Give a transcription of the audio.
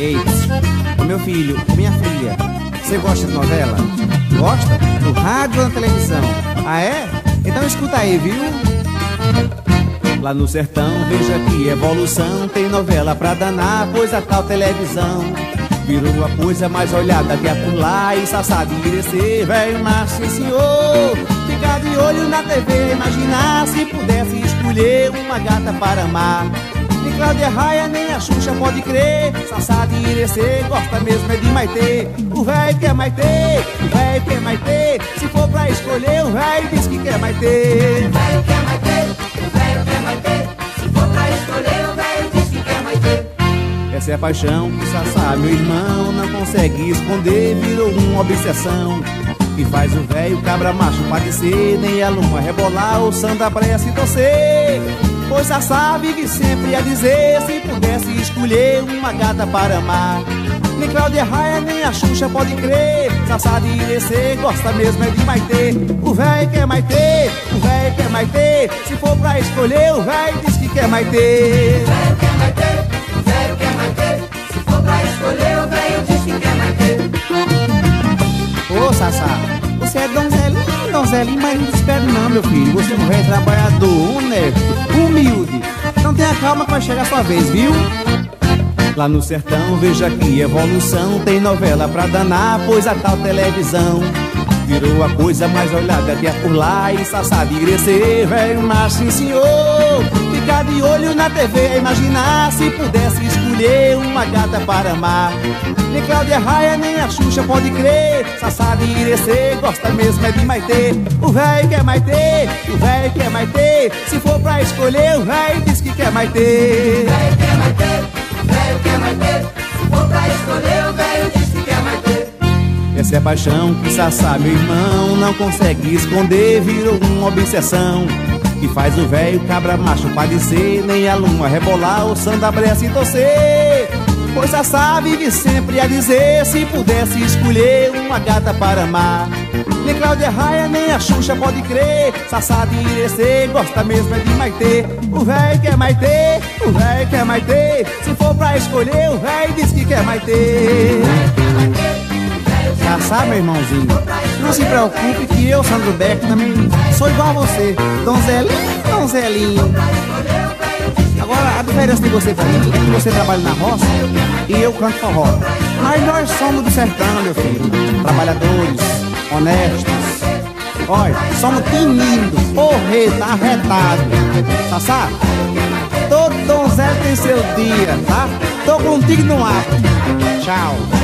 Ei, ô meu filho, minha filha, você gosta de novela? Gosta? No rádio ou na televisão? Ah é? Então escuta aí, viu? Lá no sertão, veja que evolução Tem novela pra danar, pois a tal televisão Virou a coisa mais olhada que por lá E sassá de irecer, velho, mas sim senhor Ficar de olho na TV, imaginar se pudesse escolher uma gata para amar nem Cláudia Raia, nem a Xuxa pode crer. Sassá de Irecê gosta mesmo é de Maitê. O véi quer Maitê, o véi quer Maitê. Se for pra escolher, o véi diz que quer Maitê. O véi quer Maitê, o véi quer Maitê. Se for pra escolher, o véi diz que quer Maitê. Essa é a paixão que Sassá, meu irmão Não consegue esconder, virou uma obsessão. Que faz o velho cabra macho padecer. Nem a luma rebolar, o samba prece torcer Pois Sassá vive sempre a dizer Se pudesse escolher uma gata para amar. Nem Cláudia Raia, nem a Xuxa pode crer Sassá de Irecê gosta mesmo é de Maitê. O véi quer Maitê, o véi quer Maitê Se for pra escolher, o véi diz que quer Maitê. O véi quer Maitê, o véi quer Maitê Se for pra escolher, o véi diz que quer Maitê Ô Sassá, você é donzelinho, donzelinho, mas não desespere não, meu filho. Você é um trabalhador, honesto, humilde. Então tenha calma que vai chegar a sua vez, viu? Lá no sertão, veja que evolução Tem novela pra danar, pois a tal televisão Virou a coisa mais olhada que é por lá E Sassá de Irecê, velho, sim senhor na TV, imaginar Se pudesse escolher uma gata para amar. Nem Cláudia Raia, nem a Xuxa pode crer. Sassá de Irecê, gosta mesmo é de Maitê. O velho quer Maitê, o velho quer Maitê. Se for pra escolher, o velho diz que quer Maitê O velho quer Maitê, o velho quer Maitê Se for pra escolher, o velho diz que quer Maitê. Essa é a paixão que Sassá, meu irmão, não consegue esconder, virou uma obsessão. Que faz o velho cabra macho padecer, nem a luma rebolar, o samba se torcer. Pois Sassá vive sempre a dizer, se pudesse escolher uma gata para amar. Nem Cláudia Raia, nem a Xuxa pode crer, Sassá de Irecê gosta mesmo é de Maitê. O velho quer Maitê, o velho quer Maitê, se for pra escolher, o velho diz que quer Maitê. Sassá, meu irmãozinho, não se preocupe que eu, Sandro Beck, também sou igual a você. Donzelinho, donzelinho. Agora, a diferença de você pra mim é que você trabalha na roça e eu canto forró. Mas nós somos do sertão, meu filho. Trabalhadores, honestos. Olha, somos tinindo, porreta, arretado. Sassá, todo donzelo tem seu dia, tá? Tô contigo no ar. Tchau.